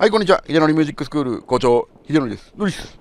はい、こんにちは。秀則ミュージックスクール校長、秀則です。ノリス。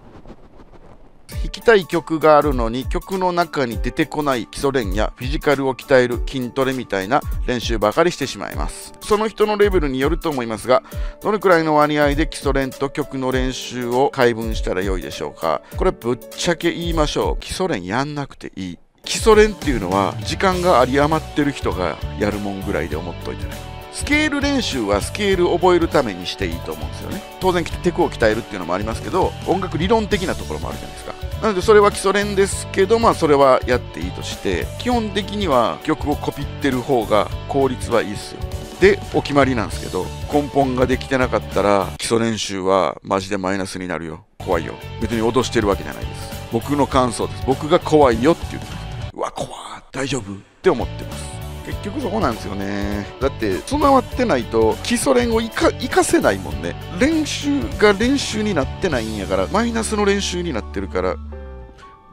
弾きたい曲があるのに曲の中に出てこない基礎練やフィジカルを鍛える筋トレみたいな練習ばかりしてしまいますその人のレベルによると思いますがどれくらいの割合で基礎練と曲の練習を解分したらよいでしょうかこれぶっちゃけ言いましょう基礎練やんなくていい基礎練っていうのは時間があり余ってる人がやるもんぐらいで思っといてねスケール練習はスケール覚えるためにしていいと思うんですよね。当然テクを鍛えるっていうのもありますけど音楽理論的なところもあるじゃないですか。なのでそれは基礎練ですけどまあそれはやっていいとして基本的には曲をコピってる方が効率はいいですよ。でお決まりなんですけど根本ができてなかったら基礎練習はマジでマイナスになるよ。怖いよ。別に脅してるわけじゃないです。僕の感想です。僕が怖いよって言ってます。うわ怖大丈夫？って思ってます。結局そこなんですよねだって備わってないと基礎練を生かかせないもんね練習が練習になってないんやからマイナスの練習になってるから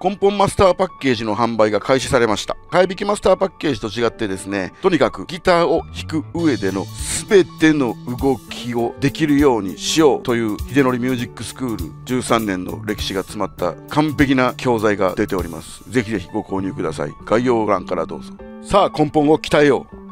根本マスターパッケージの販売が開始されました。買い引きマスターパッケージと違ってですね、とにかくギターを弾く上での全ての動きをできるようにしようという秀則ミュージックスクール13年の歴史が詰まった完璧な教材が出ております。ぜひぜひご購入ください。概要欄からどうぞ。さあ根本を鍛えよう。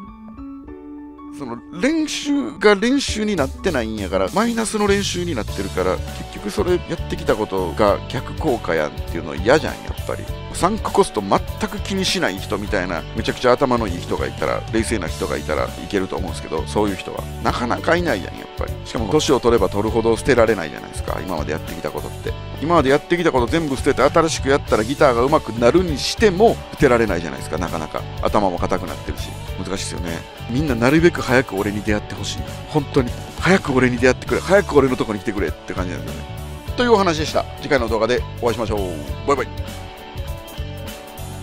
その練習が練習になってないんやからマイナスの練習になってるから結局それやってきたことが逆効果やんっていうのは嫌じゃんやっぱりサンクコスト全く気にしない人みたいなめちゃくちゃ頭のいい人がいたら冷静な人がいたらいけると思うんですけどそういう人はなかなかいないやんやっぱり。しかも年を取れば取るほど捨てられないじゃないですか。今までやってきたことって。今までやってきたこと全部捨てて新しくやったらギターが上手くなるにしても捨てられないじゃないですか。なかなか。頭も硬くなってるし。難しいですよね。みんななるべく早く俺に出会ってほしい。本当に。早く俺に出会ってくれ。早く俺のとこに来てくれって感じなんだよね。というお話でした。次回の動画でお会いしましょう。バイバイ。